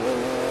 Oh.